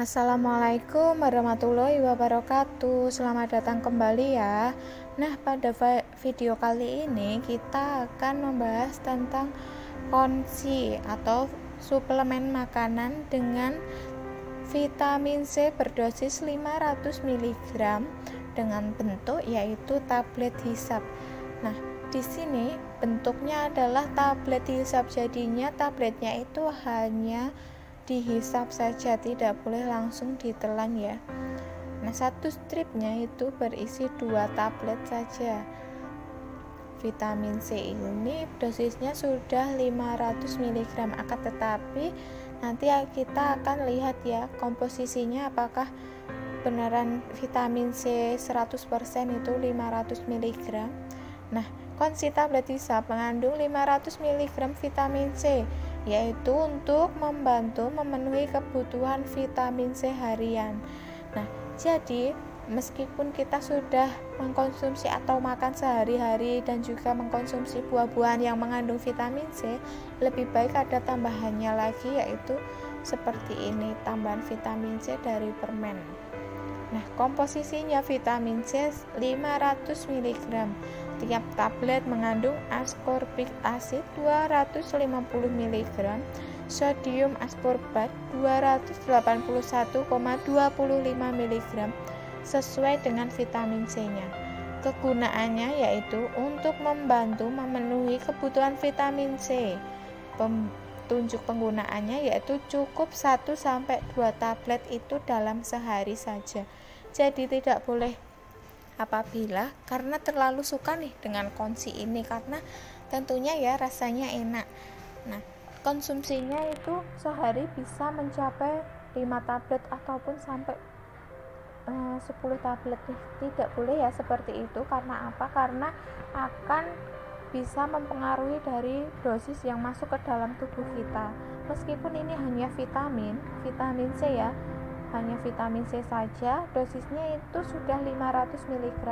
Assalamualaikum warahmatullahi wabarakatuh. Selamat datang kembali ya. Nah pada video kali ini kita akan membahas tentang konsi atau suplemen makanan dengan vitamin C berdosis 500 mg dengan bentuk yaitu tablet hisap. Nah di sini bentuknya adalah tablet hisap. Jadinya tabletnya itu hanya dihisap saja tidak boleh langsung ditelan ya. Nah satu stripnya itu berisi dua tablet saja. Vitamin C ini dosisnya sudah 500 mg akan tetapi nanti kita akan lihat ya komposisinya apakah beneran vitamin C 100% itu 500 mg nah konsi tablet bisa mengandung 500 mg vitamin C yaitu untuk membantu memenuhi kebutuhan vitamin C harian. Nah, jadi meskipun kita sudah mengkonsumsi atau makan sehari-hari dan juga mengkonsumsi buah-buahan yang mengandung vitamin C, lebih baik ada tambahannya lagi yaitu seperti ini, tambahan vitamin C dari permen. Nah, komposisinya vitamin C 500 mg tiap tablet mengandung ascorbic acid 250 mg, sodium ascorbat 281,25 mg sesuai dengan vitamin C-nya. Kegunaannya yaitu untuk membantu memenuhi kebutuhan vitamin C. Petunjuk penggunaannya yaitu cukup 1 sampai 2 tablet itu dalam sehari saja. Jadi tidak boleh apabila karena terlalu suka nih dengan konsi ini karena tentunya ya rasanya enak. Nah konsumsinya itu sehari bisa mencapai 5 tablet ataupun sampai eh, uh, 10 tablet. Tidak boleh ya seperti itu. Karena apa? Karena akan bisa mempengaruhi dari dosis yang masuk ke dalam tubuh kita. Meskipun ini hanya vitamin vitamin C ya hanya vitamin C saja dosisnya itu sudah 500 mg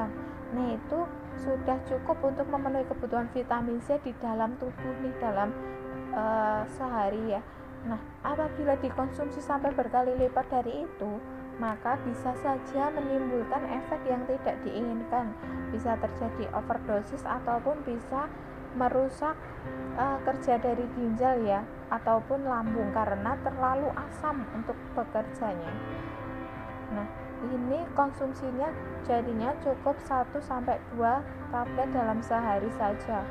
nah itu sudah cukup untuk memenuhi kebutuhan vitamin C di dalam tubuh nih dalam uh, sehari ya. Nah apabila dikonsumsi sampai berkali lipat dari itu maka bisa saja menimbulkan efek yang tidak diinginkan bisa terjadi overdosis ataupun bisa merusak uh, kerja dari ginjal ya ataupun lambung karena terlalu asam untuk bekerjanya. Nah, ini konsumsinya jadinya cukup 1 sampai 2 tablet dalam sehari saja.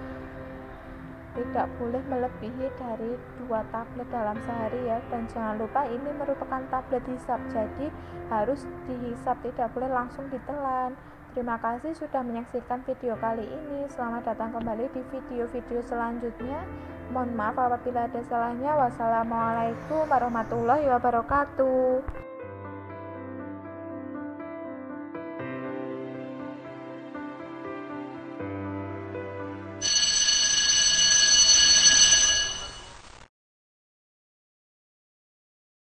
Tidak boleh melebihi dari 2 tablet dalam sehari ya dan jangan lupa ini merupakan tablet hisap jadi harus dihisap tidak boleh langsung ditelan Terima kasih sudah menyaksikan video kali ini. Selamat datang kembali di video-video selanjutnya. Mohon maaf apabila ada salahnya. Wassalamualaikum warahmatullahi wabarakatuh.